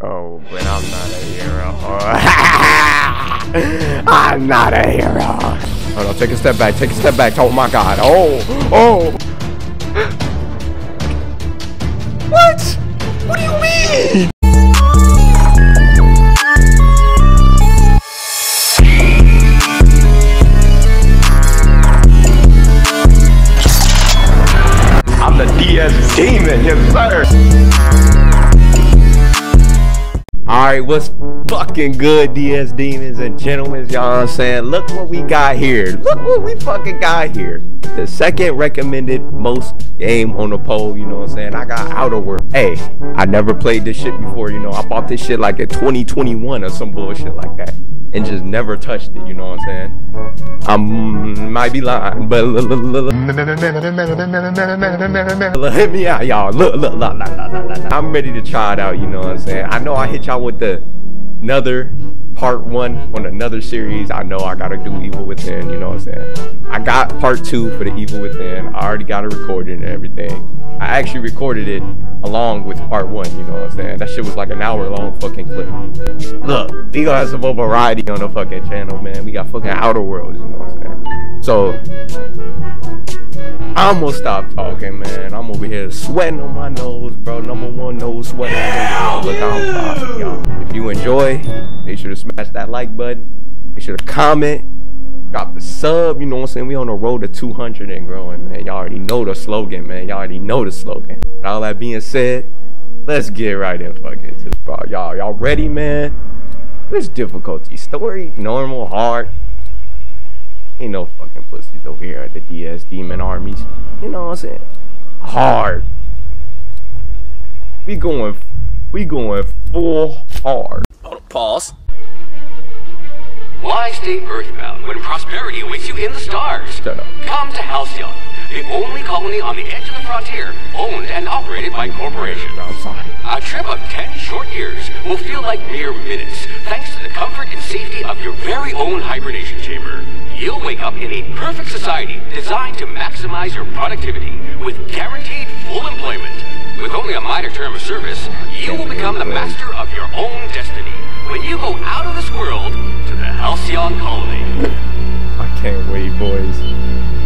Oh, but I'm not a hero. I'm not a hero. Hold on, take a step back. Take a step back. Oh my god. Oh, oh. Alright, what's fucking good, DS demons and gentlemen? Y'all I'm saying? Look what we got here. Look what we fucking got here. The second recommended most game on the poll, you know what I'm saying? I got Outer World. Hey, I never played this shit before, you know. I bought this shit like in 2021 or some bullshit like that. And just never touched it, you know what I'm saying? I might be lying, but hit me out, y'all. Look, look, look, look, look. I'm ready to try it out, you know what I'm saying? I know I hit y'all with the another part one on another series. I know I gotta do Evil Within, you know what I'm saying? I got part two for the Evil Within. I already got it recorded and everything. I actually recorded it along with part one, you know what I'm saying? That shit was like an hour long fucking clip. Look, we gonna have some more variety on the fucking channel, man. We got fucking Outer Worlds, you know what I'm saying? So, I'm gonna stop talking, man. I'm over here sweating on my nose, bro. Number one nose sweat. Look, I'm y'all. If you enjoy, make sure to smash that like button. Make sure to comment. Drop the sub, you know what I'm saying? We on the road to 200 and growing, man. Y'all already know the slogan, man. Y'all already know the slogan. With all that being said, let's get right in fucking to bro. Y'all, y'all ready, man? What's difficulty? Story, normal, hard. Ain't no fucking pussies over here at the DS Demon Armies. You know what I'm saying? Hard. We going, we going full hard. Pause. Why stay earthbound when prosperity awaits you in the stars? Shut up. Come to Halcyon, the only colony on the edge of the frontier, owned and operated by corporations. I'm sorry. A trip of 10 short years will feel like mere minutes, thanks to the comfort and safety of your very own hibernation chamber. You'll wake up in a perfect society designed to maximize your productivity with guaranteed full employment. With only a minor term of service, you will become the master of your own destiny when you go out of this world to the Halcyon colony. I can't wait, boys.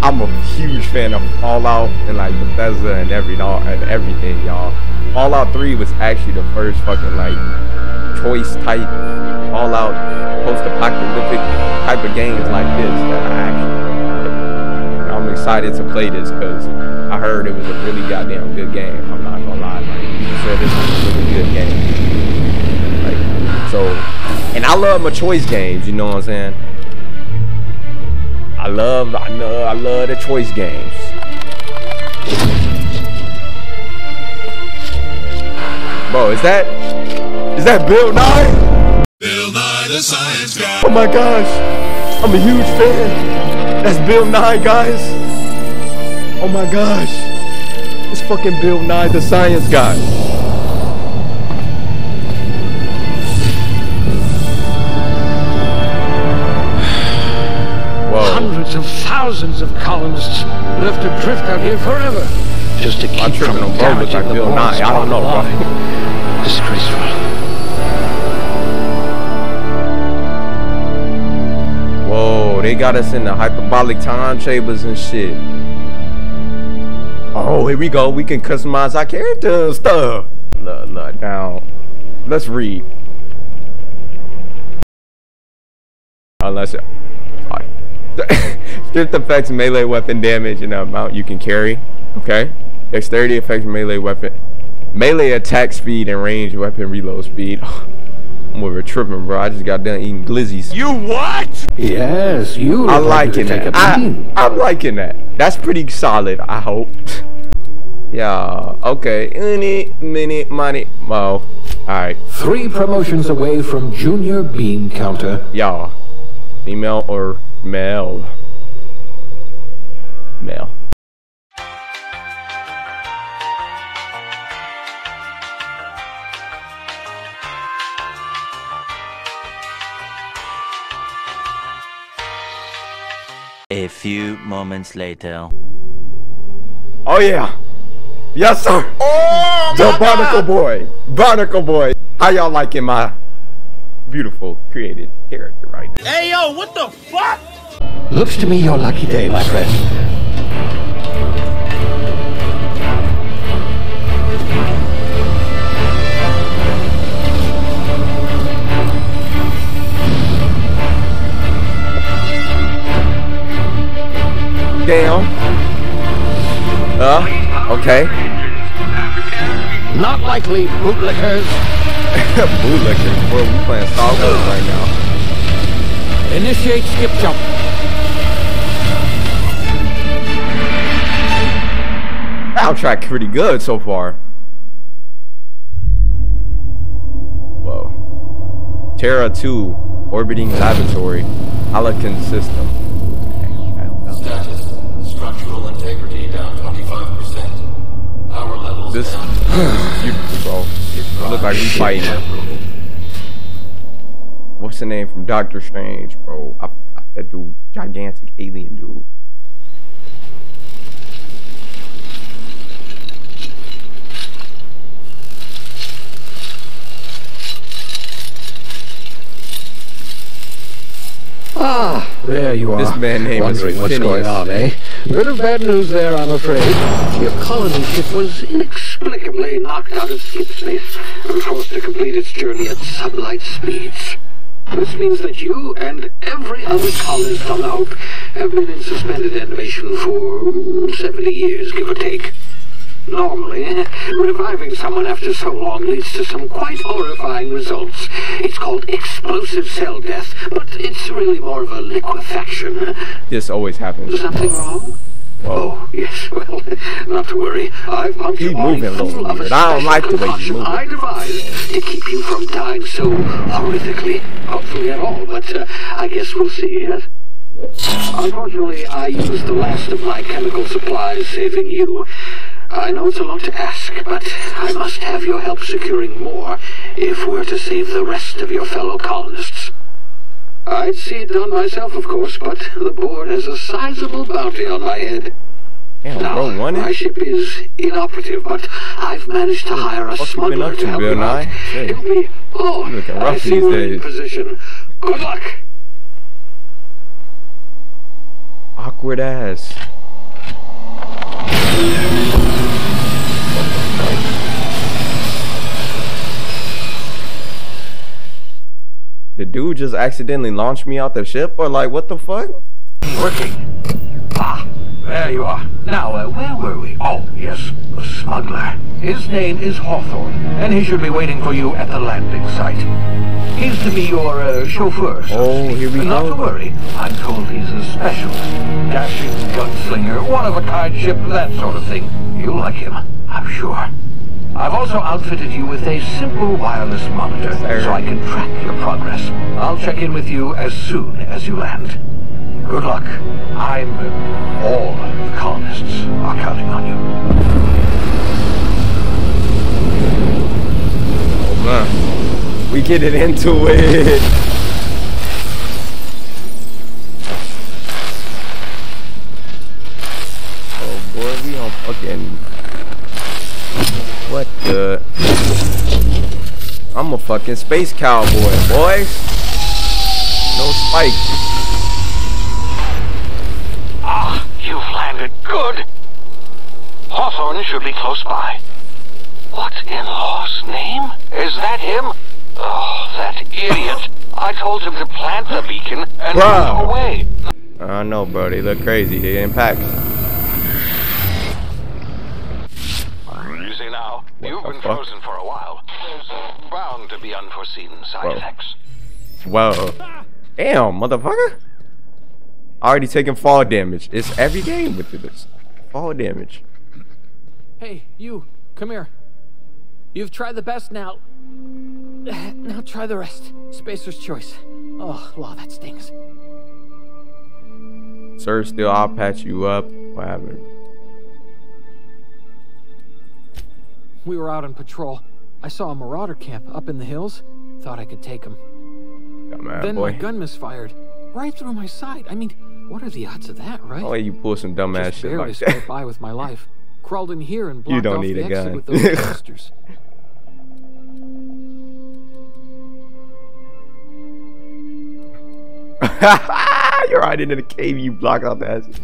I'm a huge fan of Fallout and like Bethesda and every and everything, y'all. Fallout 3 was actually the first fucking like choice type Fallout post-apocalyptic type of games like this that I actually I'm excited to play this because I heard it was a really goddamn good game. I'm not gonna lie. Like people said this a really good game. Like so and I love my choice games, you know what I'm saying? I love, I know, I love the choice games. Bro, is that, is that Bill Nye? Bill Nye the Science Guy. Oh my gosh, I'm a huge fan. That's Bill Nye, guys. Oh my gosh, it's fucking Bill Nye the Science Guy. Whoa. Hundreds of thousands of colonists left adrift out here forever, just to keep I'm tripping from on bro, looks damaging like the Bill moral Nye. I don't know, bro. They got us in the hyperbolic time chambers and shit. Oh, here we go. We can customize our character stuff. Now, let's read. Uh, Unless, sorry. Strength affects melee weapon damage and the amount you can carry. Okay. Dexterity affects melee weapon. Melee attack speed and range weapon reload speed. I'm over tripping, bro. I just got done eating glizzies. You what? Yes, you. I'm like liking you could take that. I, I'm liking that. That's pretty solid, I hope. yeah, okay. Any, mini, money, mo. Alright, Three promotions away from junior bean counter. y'all. Female or male? Male. A few moments later. Oh yeah. Yes, sir. Oh, The my Barnacle God. Boy. Barnacle Boy. How y'all liking my beautiful created character right now? Hey, yo, what the fuck? Looks to me your lucky day, my friend. Damn. Uh, okay. Not likely, bootlickers. Bootlickers. Bro, we playing Star Wars right now. Initiate skip jump. Soundtrack pretty good so far. Whoa. Terra 2, orbiting laboratory, Halcyon system. This beautiful, bro. Look like we fighting. What's the name from Doctor Strange, bro? I forgot that dude, gigantic alien dude. Ah, there you are. This man name is Wondering what's going on, eh? Bit of bad news there, I'm afraid. Your colony ship was inexplicably knocked out of skip space and forced to complete its journey at sublight speeds. This means that you and every other colonist on the Hope have been in suspended animation for mm, 70 years, give or take. Normally, reviving someone after so long leads to some quite horrifying results. It's called explosive cell death, but it's really more of a liquefaction. This always happens. Something wrong? Oh, yes, well, not to worry. I've pumped body moving a little full of a weird. I don't like the way you move. I devised to keep you from dying so horrifically. Hopefully at all, but uh, I guess we'll see, yes? Unfortunately, I used the last of my chemical supplies saving you. I know it's a lot to ask, but I must have your help securing more if we're to save the rest of your fellow colonists. I'd see it done myself, of course, but the board has a sizable bounty on my head. Damn, Now, bro, one my ship is inoperative, but I've managed to hire a fuck you been smuggler to help Bill oh, you out. He'll be... Oh, I see we're in days. position. Good luck. Awkward ass. The dude just accidentally launched me out the ship, or like, what the fuck? Working. Ah, there you are. Now, uh, where were we? Oh, yes, the smuggler. His name is Hawthorne, and he should be waiting for you at the landing site. He's to be your uh, chauffeur. so Oh, here we go. Not to worry. I'm told he's a specialist. Dashing gunslinger, one-of-a-kind ship, that sort of thing. You'll like him, I'm sure. I've also outfitted you with a simple wireless monitor, so I can track your progress. I'll check in with you as soon as you land. Good luck. I'm... all the colonists are counting on you. Oh man, we getting into it. Oh boy, we on fucking. What the? I'm a fucking space cowboy, boys. No spike. You've. Good. Hawthorne should be close by. What in law's name? Is that him? Oh, that idiot. I told him to plant the beacon and Bruh. move away. I know, bro. They look crazy. They impact. Easy now. You've been fuck? frozen for a while. There's bound to be unforeseen side Whoa. effects. Whoa. Damn, motherfucker. Already taking fall damage. It's every game with this. Fall damage. Hey, you, come here. You've tried the best now. Now try the rest. Spacer's choice. Oh, wow, that stings. Sir, still, I'll patch you up. What happened? We were out on patrol. I saw a marauder camp up in the hills. Thought I could take him. Dumbass then boy. my gun misfired. Right through my side. I mean, what are the odds of that, right? Oh, you pull some dumbass Just shit like that. by with my life. Crawled in here and blocked you don't off need the a exit gun. with those posters. You're right in the cave. You block out the exit.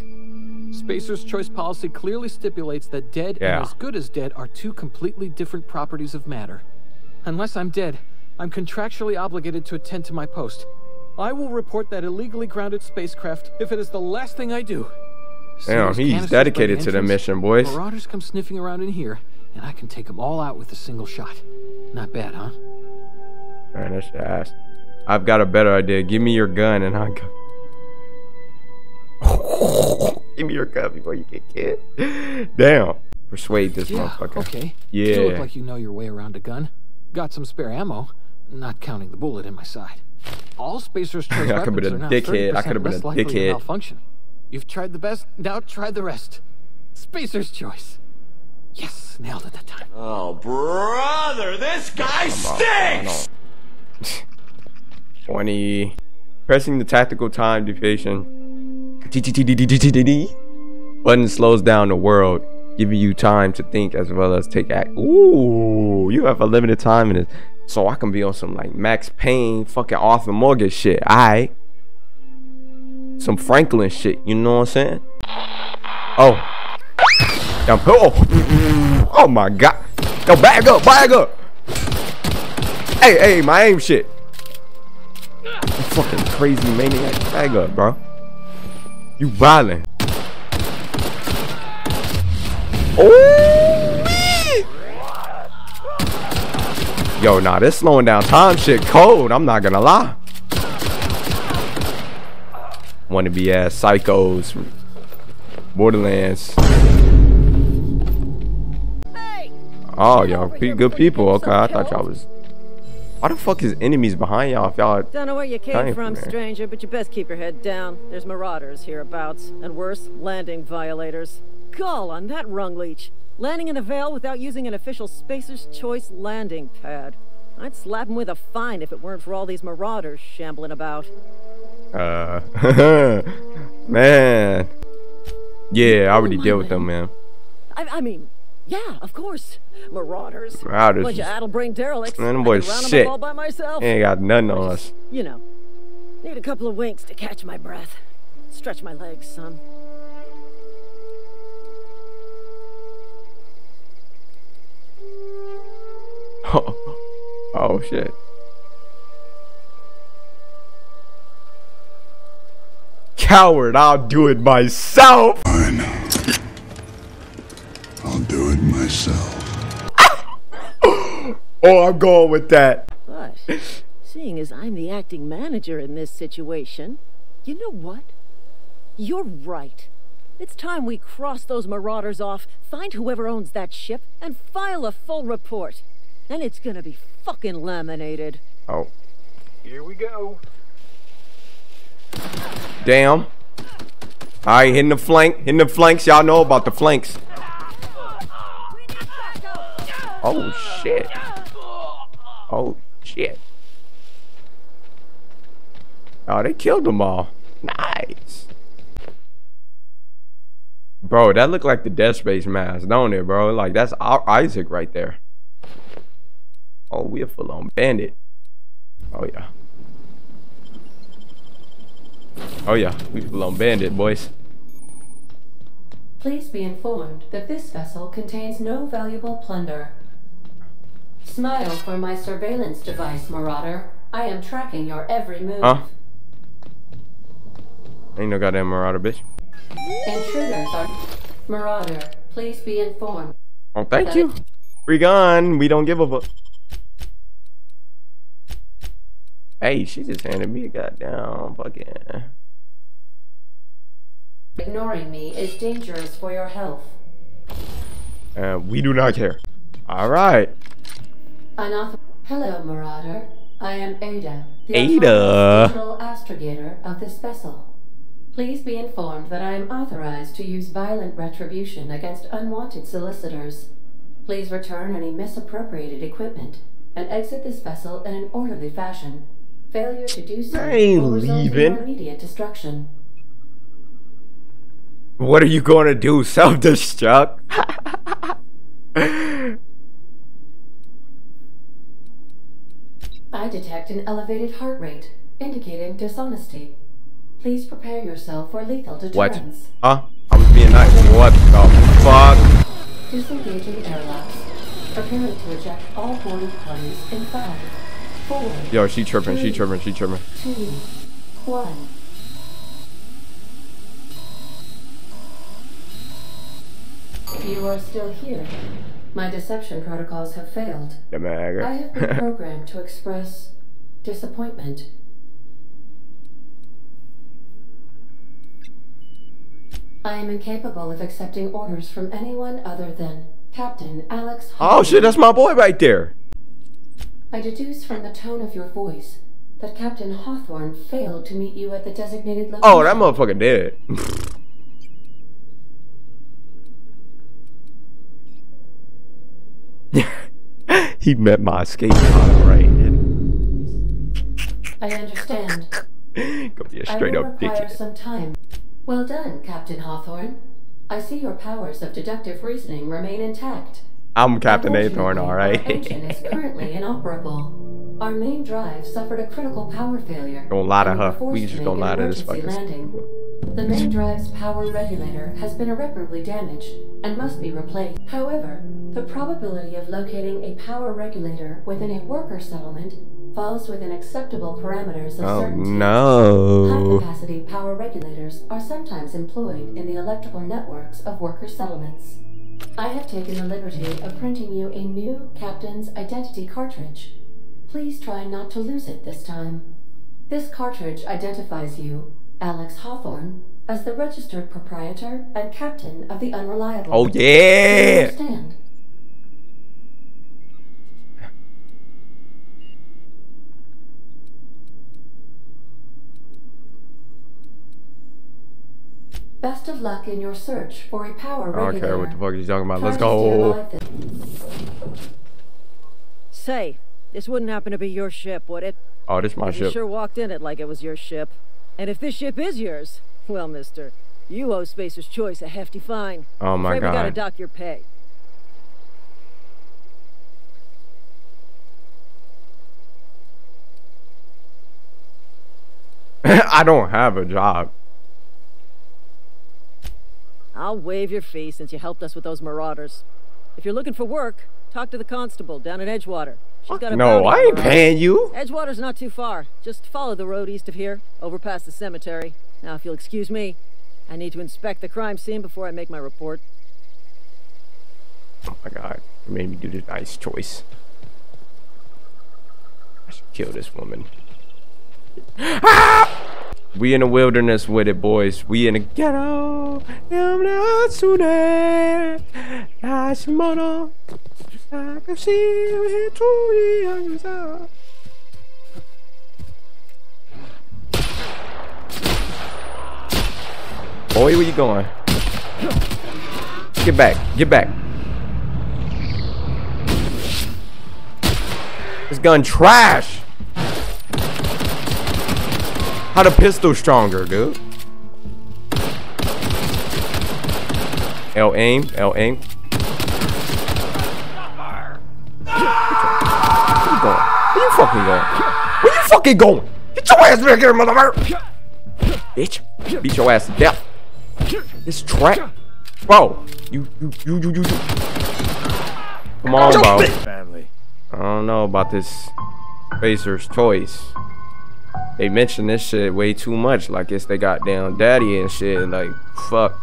Spacer's choice policy clearly stipulates that dead yeah. and as good as dead are two completely different properties of matter. Unless I'm dead, I'm contractually obligated to attend to my post. I will report that illegally grounded spacecraft if it is the last thing I do. Damn, Serious he's dedicated to the mission, boys. Marauders come sniffing around in here, and I can take them all out with a single shot. Not bad, huh? Man, that's ass. I've got a better idea. Give me your gun and I'll go. Give me your gun before you get killed. Damn. Persuade this Yeah, motherfucker. okay. Yeah. You look like you know your way around a gun. Got some spare ammo, not counting the bullet in my side. All Spacer's choice I could've weapons been a are now dickhead. I could've been a likely dickhead. malfunction. You've tried the best, now try the rest. Spacer's choice. Yes, nailed it that time. Oh, brother, this guy stinks! 20. Pressing the tactical time deviation. Button slows down the world, giving you time to think as well as take act. Ooh, you have a limited time in it. So I can be on some like Max Payne, fucking Arthur Morgan shit. Alright. Some Franklin shit, you know what I'm saying? Oh. Damn, Oh, oh, oh my god. Yo, back up, back up. Hey, hey, my aim shit. You fucking crazy maniac. Back up, bro. You violent. Oh, Yo, nah, this slowing down time shit cold. I'm not gonna lie. Wanna be ass psychos Borderlands. Oh, y'all pe- good people. Okay, I thought y'all was. Why the fuck is enemies behind y'all if y'all Don't know where you came from, from there. stranger, but you best keep your head down. There's marauders hereabouts, and worse, landing violators. Gall on that rung leech. Landing in the Vale without using an official Spacer's Choice landing pad. I'd slap him with a fine if it weren't for all these marauders shambling about. Uh, man. Yeah, I already deal with them, man. I, I mean, yeah, of course. Marauders. Marauders Bunch of addle-brained derelicts. Man, them boys could round 'em shit. all by myself. Ain't got nothing on us. You know, need a couple of winks to catch my breath. Stretch my legs some. oh shit. Coward, I'll do it myself. Fine. I'll do it myself. Oh, I'm going with that. But, seeing as I'm the acting manager in this situation, you know what? You're right. It's time we cross those marauders off, find whoever owns that ship, and file a full report. Then it's gonna be fucking laminated. Oh, Here we go. damn. All right, hitting the flank, hitting the flanks. Y'all know about the flanks. Oh shit. Oh shit. Oh, they killed them all. Nice. Bro, that looked like the Dead Space mask, don't it, bro? Like that's Isaac right there. Oh, we a full on bandit. Oh yeah. Oh yeah, we full on bandit, boys. Please be informed that this vessel contains no valuable plunder. Smile for my surveillance device, Marauder. I am tracking your every move. Huh? Ain't no goddamn marauder, bitch. Intruders are. Marauder, please be informed. Oh, thank you. Free gun. We don't give a fuck. Hey, she just handed me a goddamn fucking. Ignoring me is dangerous for your health. Uh, we do not care. All right. Unauthor- Hello, Marauder. I am Ada, the Ada. autonomous digital astrogator of this vessel. Please be informed that I am authorized to use violent retribution against unwanted solicitors. Please return any misappropriated equipment and exit this vessel in an orderly fashion. Failure to do so I ain't will leaving. immediate destruction. What are you gonna do? Self destruct? I detect an elevated heart rate, indicating dishonesty. Please prepare yourself for lethal deterrence. What? Huh? I'm being nice. What the fuck? Disengaging airlocks. Preparing to eject all boarding parties in five, four, Yo, she tripping. She three, tripping. She tripping. two, one. You are still here. My deception protocols have failed. The I have been programmed to express disappointment. I am incapable of accepting orders from anyone other than Captain Alex oh shit, that's my boy right there. I deduce from the tone of your voice that Captain Hawthorne failed to meet you at the designated location. Oh, that motherfucker dead. he met my escape pod right. I understand. Gonna be a I straight will up require dickhead. some time. Well done, Captain Hawthorne. I see your powers of deductive reasoning remain intact. I'm Captain Hawthorne, Our alright. engine is currently inoperable. Our main drive suffered a critical power failure. Gonna lie to we her. We just an lie to this fucking landing. The main drive's power regulator has been irreparably damaged and must be replaced. However, the probability of locating a power regulator within a worker settlement falls within acceptable parameters of Oh certainty. no. High-capacity power regulators are sometimes employed in the electrical networks of worker settlements. I have taken the liberty of printing you a new captain's identity cartridge. Please try not to lose it this time. This cartridge identifies you, Alex Hawthorne, as the registered proprietor and captain of the Unreliable. Oh yeah. understand? Best of luck in your search for a power I don't care what the fuck he's talking about. Let's Try to steer go. Say, this wouldn't happen to be your ship, would it? Oh, this my You ship. sure walked in it like it was your ship. And if this ship is yours, well, mister, you owe Spacer's Choice a hefty fine. Oh my Afraid we gotta dock your pay. I don't have a job. I'll waive your fee since you helped us with those marauders. If you're looking for work, talk to the constable down in Edgewater. She's got a No, I ain't paying you. Edgewater's not too far. Just follow the road east of here, over past the cemetery. Now, if you'll excuse me, I need to inspect the crime scene before I make my report. Oh my god. You made me do this nice choice. I should kill this woman. Ah! We in the wilderness with it, boys. We in the ghetto. I'm not Hatsune. Hashimoto. I can see through the other. Boy, where you going? Get back. Get back. This gun trash. How the pistol stronger, dude? L aim, L aim. Where you going? Where you fucking going? Where you fucking going? Get your ass back here, motherfucker! Bitch, beat your ass to death. This track, bro. You, you, you, you, you. you. Come on, bro. Family. I don't know about this Spacer's choice. They mention this shit way too much, like it's they goddamn daddy and shit. Like, fuck.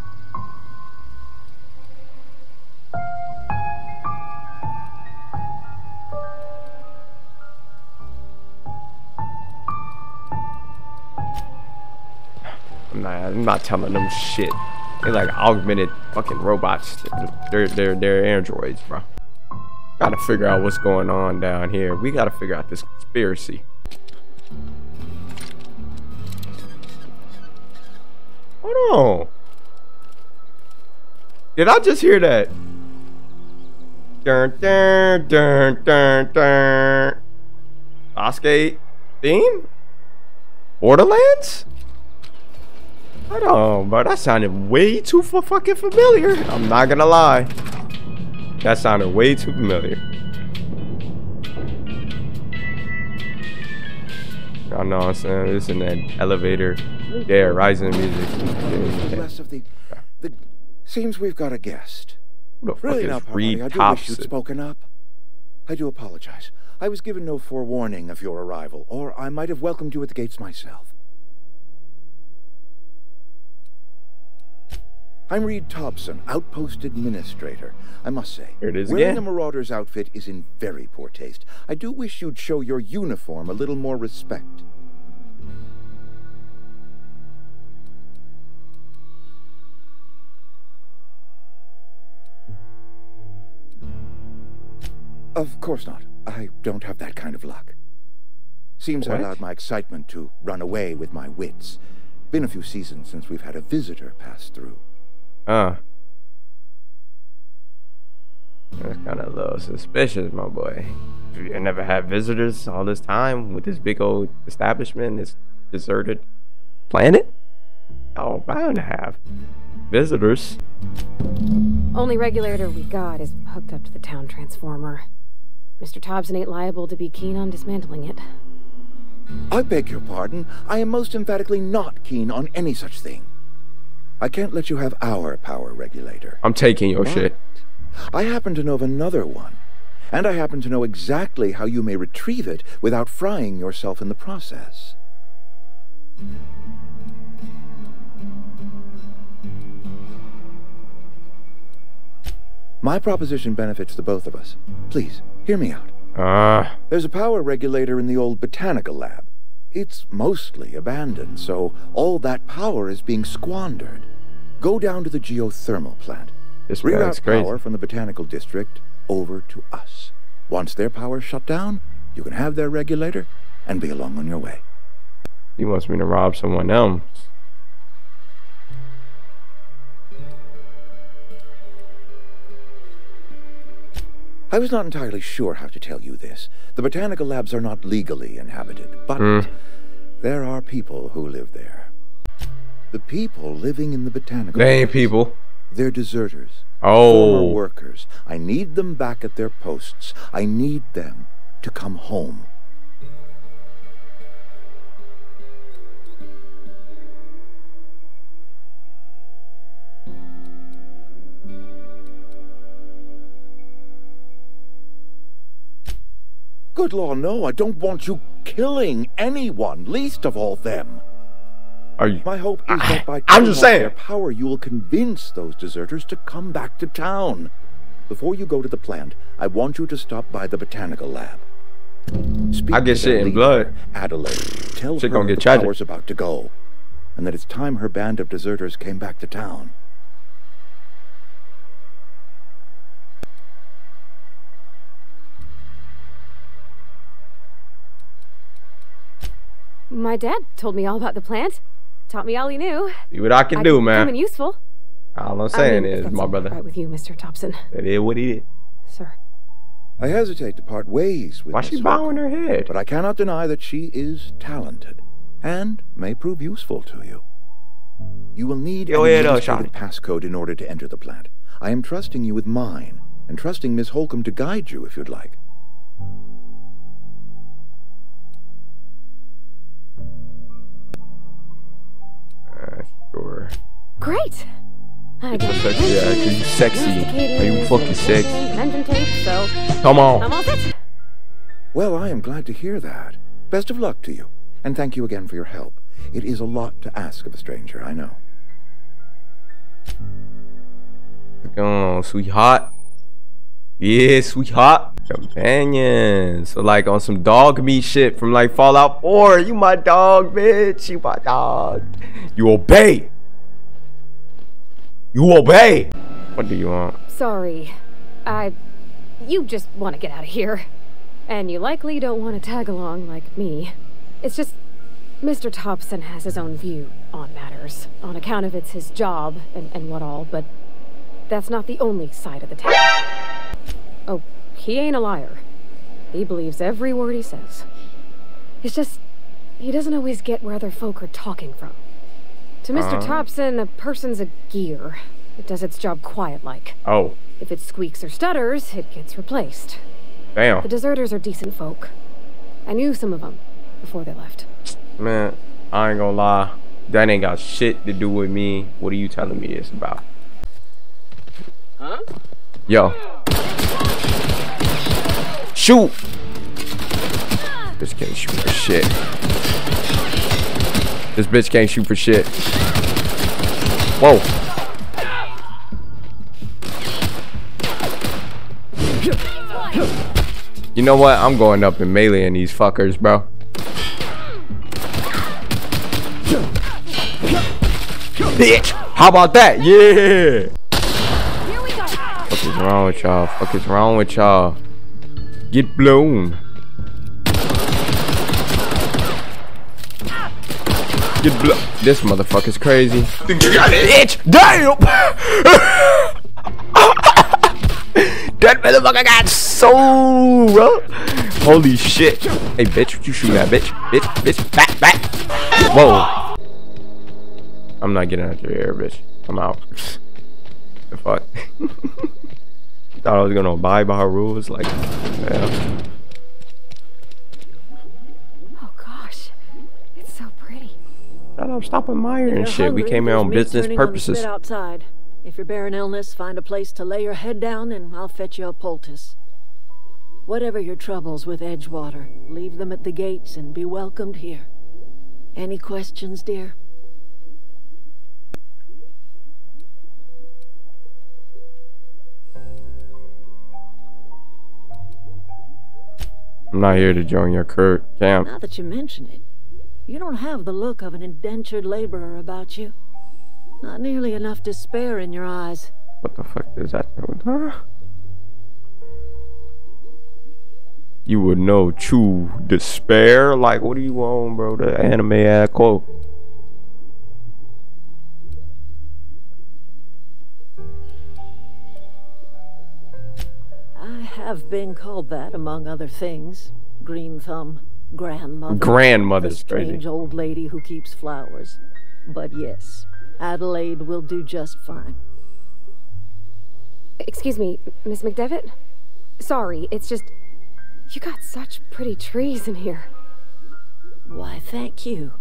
I'm not, I'm not telling them shit. They're like augmented fucking robots. They're they're they're androids, bro. Gotta figure out what's going on down here. We gotta figure out this conspiracy. On. Did I just hear that? Dun dun dun dun dun. Oscar theme? Borderlands? Hold on, bro. That sounded way too fu- fucking familiar. I'm not gonna lie. That sounded way too familiar. I know I'm saying. It's in that elevator. Yeah, rising music. Less of the, the. Seems we've got a guest. The fuck Really is now, Reed I do wish you'd spoken up. I do apologize. I was given no forewarning of your arrival, or I might have welcomed you at the gates myself. I'm Reed Thompson, Outpost Administrator. I must say, Here it is wearing again. a Marauder's outfit is in very poor taste. I do wish you'd show your uniform a little more respect. Of course not. I don't have that kind of luck. Seems I allowed my excitement to run away with my wits. Been a few seasons since we've had a visitor pass through. Uh. That's kind of a little suspicious, my boy. You never had visitors all this time with this big old establishment, this deserted planet? Oh, bound to have visitors. Only regulator we got is hooked up to the town transformer. Mr. Thompson ain't liable to be keen on dismantling it. I beg your pardon. I am most emphatically not keen on any such thing. I can't let you have our power regulator. I'm taking your But shit. I happen to know of another one. And I happen to know exactly how you may retrieve it without frying yourself in the process. My proposition benefits the both of us. Please, hear me out. Uh, There's a power regulator in the old botanical lab. It's mostly abandoned, so all that power is being squandered. Go down to the geothermal plant. This Reroute power from the botanical district over to us. Once their power's shut down, you can have their regulator and be along on your way. he wants me to rob someone else. I was not entirely sure how to tell you this. The botanical labs are not legally inhabited, but Hmm. there are people who live there. The people living in the botanical They ain't labs, people. They're deserters. Oh. Former workers. I need them back at their posts. I need them to come home. Good Lord, no, I don't want you killing anyone, least of all them. Are you? My hope is that by I'm just saying. their power, you will convince those deserters to come back to town. Before you go to the plant, I want you to stop by the botanical lab. Speak I get shit in leader, blood. Adelaide. Tell Shit her gonna get the tragic. power's about to go, and that it's time her band of deserters came back to town. My dad told me all about the plant. Taught me all he knew. See what I can I do, could man. Come in useful. All I'm I saying mean, is, that's my all brother, Right with you, Mr. Thompson. it is what it is. Sir. I hesitate to part ways with Why Miss she Holcomb, bowing her head? but I cannot deny that she is talented and may prove useful to you. You will need Go an ahead, administrative passcode in order to enter the plant. I am trusting you with mine, and trusting Miss Holcomb to guide you if you'd like. Uh, sure. Great. I got sexy, yeah, 'cause you sexy. Are you fucking sexy? Engine tape, so Come on. I'm all set. Well, I am glad to hear that. Best of luck to you, and thank you again for your help. It is a lot to ask of a stranger, I know. What's going on, sweetheart? Yeah, sweetheart. Companions. So like on some dog meat shit from like Fallout 4. You my dog, bitch. You my dog. You obey. You obey. What do you want? Sorry. I. You just want to get out of here. And you likely don't want to tag along like me. It's just. Mr. Thompson has his own view on matters, on account of it's his job and, and what all, but that's not the only side of the tale. Oh, he ain't a liar. He believes every word he says. It's just. He doesn't always get where other folk are talking from. To mister Uh. Thompson, a person's a gear. It does its job quiet like. Oh, If it squeaks or stutters, it gets replaced. damn. The deserters are decent folk. I knew some of them before they left. Man, I ain't gonna lie. That ain't got shit to do with me. What are you telling me this about? Huh? Yo. Shoot! This can't shoot for shit. This bitch can't shoot for shit. Whoa. You know what? I'm going up and meleeing these fuckers, bro. Bitch! How about that? Yeah! Is wrong with y'all? Fuck is wrong with y'all? Get blown. Get blown. This motherfucker's crazy. Think you got it? Bitch! Damn! that motherfucker got so bro. Holy shit. Hey, bitch, what you shooting at, bitch? Bitch, bitch, back, back. Whoa. I'm not getting out your hair, bitch. I'm out. the fuck? Thought I was gonna abide by her rules, like, yeah. Oh gosh, it's so pretty. Shut up, stop admiring and you're shit. We came here on business turning on purposes. spit outside. If you're bearing illness, find a place to lay your head down and I'll fetch you a poultice. Whatever your troubles with Edgewater, leave them at the gates and be welcomed here. Any questions, dear? I'm not here to join your cur camp. Now that you mention it, you don't have the look of an indentured laborer about you. Not nearly enough despair in your eyes. What the fuck is that? Huh? You would know true despair. Like, what do you want, bro? The anime ad quote. Have been called that, among other things. Green Thumb, grandmother. Grandmother's the crazy. strange old lady who keeps flowers. But yes, Adelaide will do just fine. Excuse me, Miss McDevitt? Sorry, it's just... You got such pretty trees in here. Why, thank you.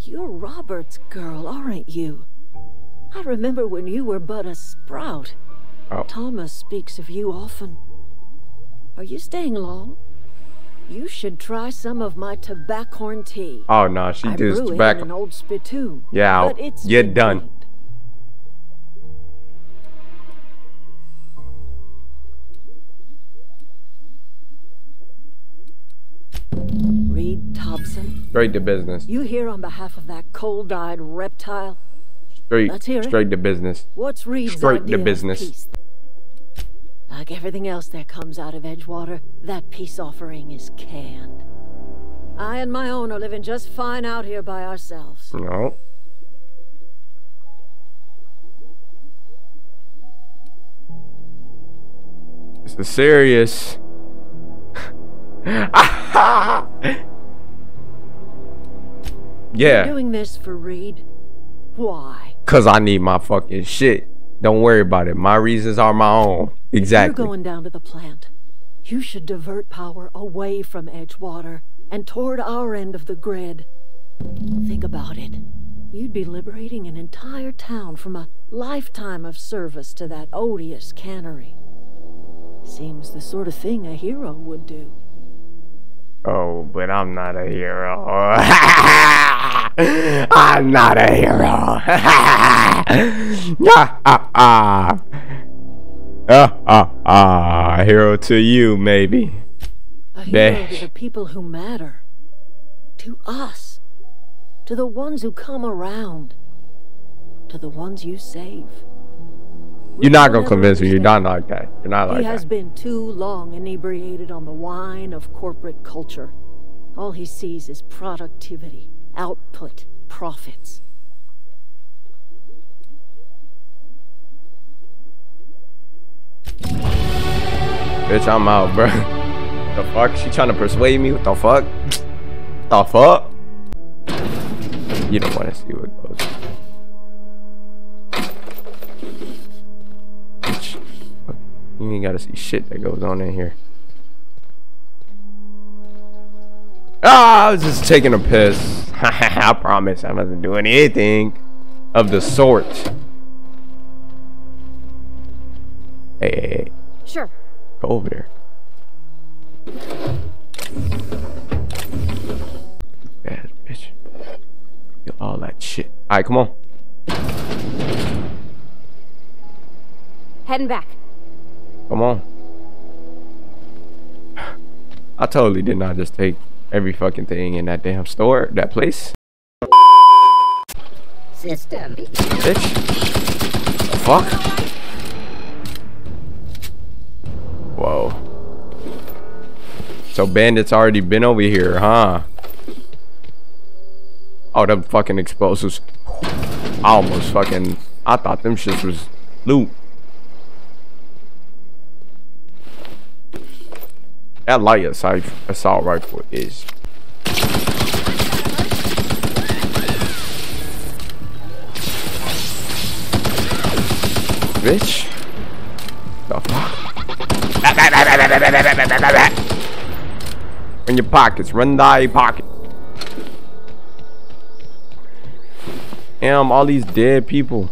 You're Robert's girl, aren't you? I remember when you were but a sprout. Oh. Thomas speaks of you often. Are you staying long? You should try some of my tobaccorn tea. Oh no, she does tobacco. an old spittoon. Yeah, but it's you're done. Reed Thompson, Straight to business. you here on behalf of that cold-eyed reptile? Straight, Let's hear it. straight to business. What's Reed's Straight to business. Like everything else that comes out of Edgewater, that peace offering is canned. I and my own are living just fine out here by ourselves. No. This is serious. You're yeah, doing this for Reed? Why? Cause I need my fucking shit. Don't worry about it. My reasons are my own. Exactly. you're going down to the plant. You should divert power away from Edgewater and toward our end of the grid. Think about it. You'd be liberating an entire town from a lifetime of service to that odious cannery. Seems the sort of thing a hero would do. Oh, but I'm not a hero. I'm not a hero. ah, ah, ah. Ah, ah, ah. Hero to you, maybe. A hero to the people who matter. To us. To the ones who come around. To the ones you save. You're not gonna convince me. You're not like that. You're not like he like has that. been too long inebriated on the wine of corporate culture. All he sees is productivity, output, profits. Bitch, I'm out, bro. the fuck? She trying to persuade me? What the fuck? The fuck? You don't want to see what goes. You ain't gotta see shit that goes on in here. Ah, I was just taking a piss. I promise I wasn't doing anything of the sort. Hey, hey, hey. Sure. Go over there. Bad bitch. Feel all that shit. Alright, come on. Heading back. Come on. I totally did not just take every fucking thing in that damn store, that place. System. Bitch. The fuck? Whoa. So bandits already been over here, huh? Oh, them fucking explosives. I almost fucking... I thought them shits was loot. That light assault, assault rifle is bitch. The fuck? In your pockets, run thy pocket. Damn, all these dead people.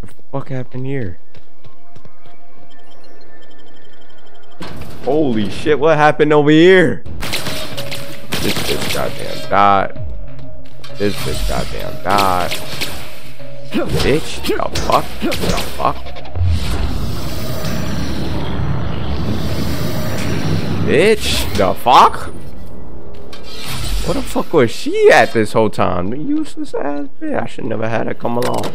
What the fuck happened here? Holy shit, what happened over here? This bitch goddamn died. This bitch goddamn died. Bitch, the fuck? The fuck? Bitch, the fuck? What the fuck was she at this whole time? Useless ass bitch. I should never had her come along.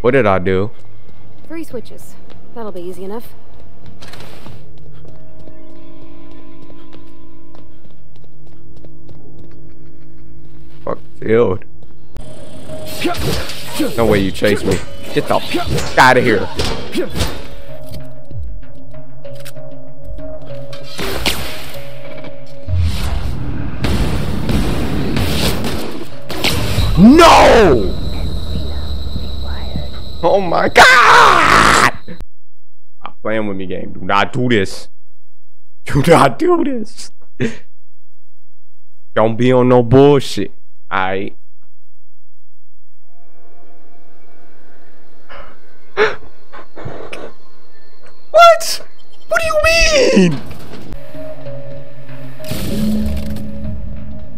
What did I do? Three switches. That'll be easy enough. Fuck field. No way you chase me. Get the fuck out of here. No! Oh my god! Stop playing with me, game. Do not do this. Do not do this. Don't be on no bullshit. Alright. what? What do you mean?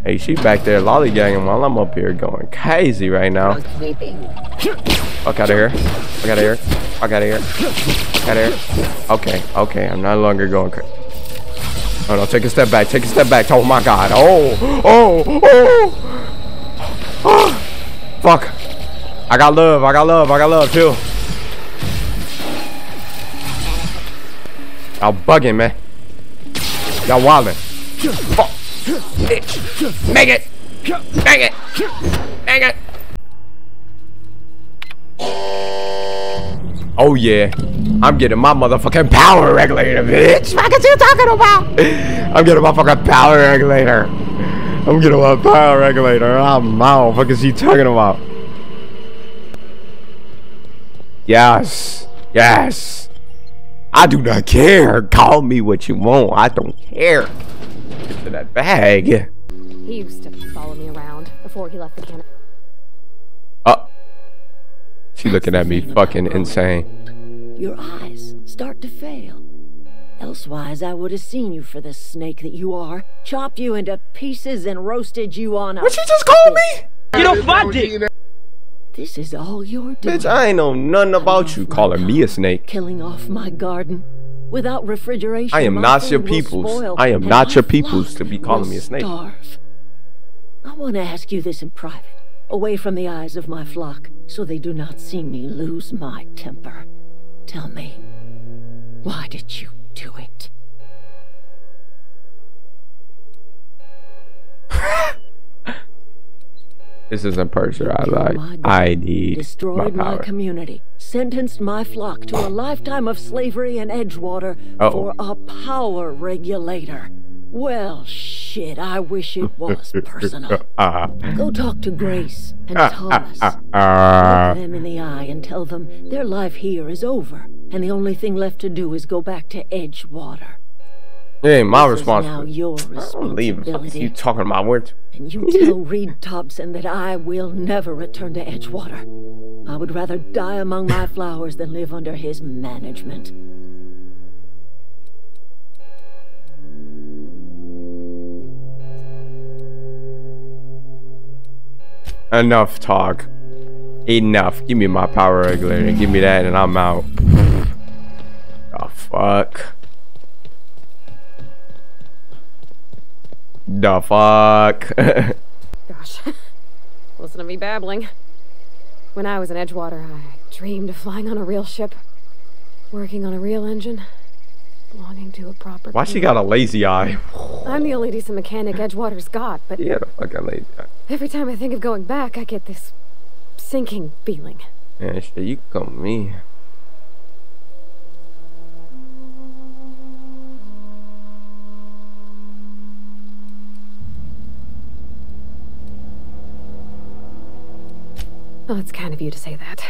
Hey, she back there lollygagging while I'm up here going crazy right now. Fuck out of here. Fuck out of here. Fuck out of here. Fuck out of here. Okay, okay, I'm no longer going crazy. Oh no, take a step back, take a step back. Oh my god. Oh, oh, oh. Fuck. I got love, I got love, I got love too. Y'all bugging, man. Y'all wildin'. Fuck. Bitch. Make it. Make it. Make it. Oh yeah, I'm getting my motherfucking power regulator, bitch. What are you talking about? I'm getting my fucking power regulator. I'm getting my power regulator. I'm out. What is he talking about? Yes, yes. I do not care. Call me what you want. I don't care. Get to that bag. He used to follow me around before he left the camp. Uh. She looking at me fucking insane. Your eyes start to fail. Elsewise, I would have seen you for the snake that you are, chopped you into pieces and roasted you on a. What she just called me? You don't find it. This is all you're doing. Bitch, I ain't know nothing about you calling me a snake. Killing off my garden. Without refrigeration, I am not your peoples. spoil, I am not your peoples to be calling me a snake. Starve. I want to ask you this in private, away from the eyes of my flock, so they do not see me lose my temper. Tell me, why did you do it? This isn't Persia I like. I need Destroyed my, power. community, sentenced my flock to a lifetime of slavery in Edgewater Uh-oh. for a power regulator. Well, shit, I wish it was personal. Uh, Go talk to Grace and uh, Thomas. uh, uh, Look them in the eye and tell them their life here is over, and the only thing left to do is go back to Edgewater. it ain't my This is now responsibility. your I don't leave. What the fuck is responsibility. you talking about? Where? And you tell Reed Tobson that I will never return to Edgewater. I would rather die among my flowers than live under his management. Enough talk. Enough. Give me my power regulator. Give me that and I'm out. Oh, fuck. The fuck. Gosh. Listen to me babbling. When I was in Edgewater, I dreamed of flying on a real ship, working on a real engine, belonging to a proper. Why she got a lazy eye? I'm the only decent mechanic Edgewater's got, but Yeah, the fucking lazy eye. every time I think of going back, I get this sinking feeling. Shit, you come with me. Oh, it's kind of you to say that.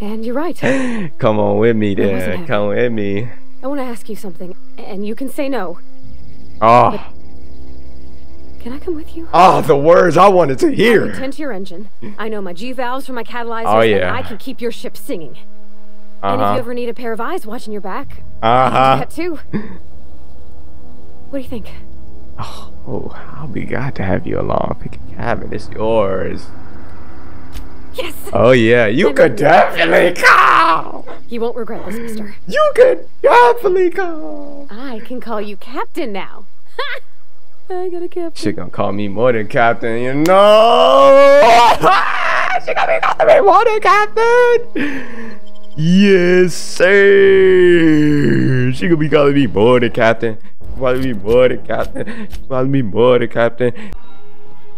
And you're right. Come on with me, then. Come with me. I want to ask you something, and you can say no. Oh, Can I come with you? oh, the words I wanted to I hear. tend to your engine. I know my G valves for my catalyzers, Oh, yeah. I can keep your ship singing. Uh -huh. And if you ever need a pair of eyes watching your back, Uh I can do huh. that too. What do you think? Oh, I'll be glad to have you along. Pick a cabin. It's yours. Yes! Oh yeah, you could definitely call. He won't regret this, mister. You could definitely come. I can call you Captain now. I got a captain. She gonna call me more than captain, you know. she gonna be calling me more than captain. Yes, sir. She gonna be calling me more than captain. Calling me more than captain. Calling me more than captain.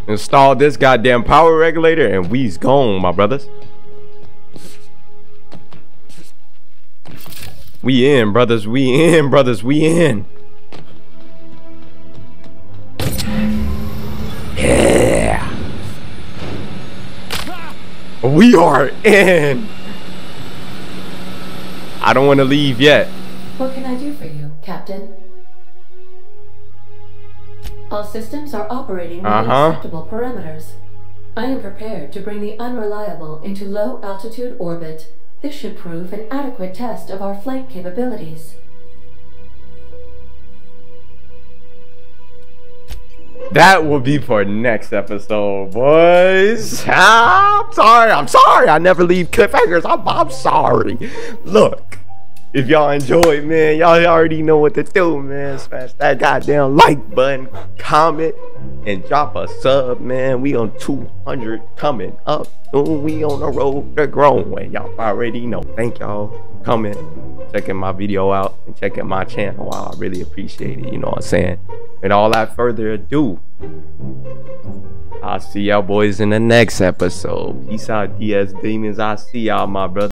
Install this goddamn power regulator and we's gone, my brothers. We in, brothers. We in, brothers. We in. Yeah. We are in. I don't want to leave yet. What can I do for you, Captain? All systems are operating within Uh-huh. acceptable parameters. I am prepared to bring the unreliable into low altitude orbit. This should prove an adequate test of our flight capabilities. That will be for next episode, boys. I'm sorry. I'm sorry. I never leave cliffhangers. I'm, I'm sorry. Look, if y'all enjoyed, man, y'all already know what to do, man. Smash that goddamn like button, comment, and drop a sub, man. We on 200 coming up. Soon we on the road to growing. Y'all already know. Thank y'all coming, checking my video out, and checking my channel out. I really appreciate it. You know what I'm saying? And all that further ado, I'll see y'all boys in the next episode. Peace out, DS Demons. I'll see y'all, my brother.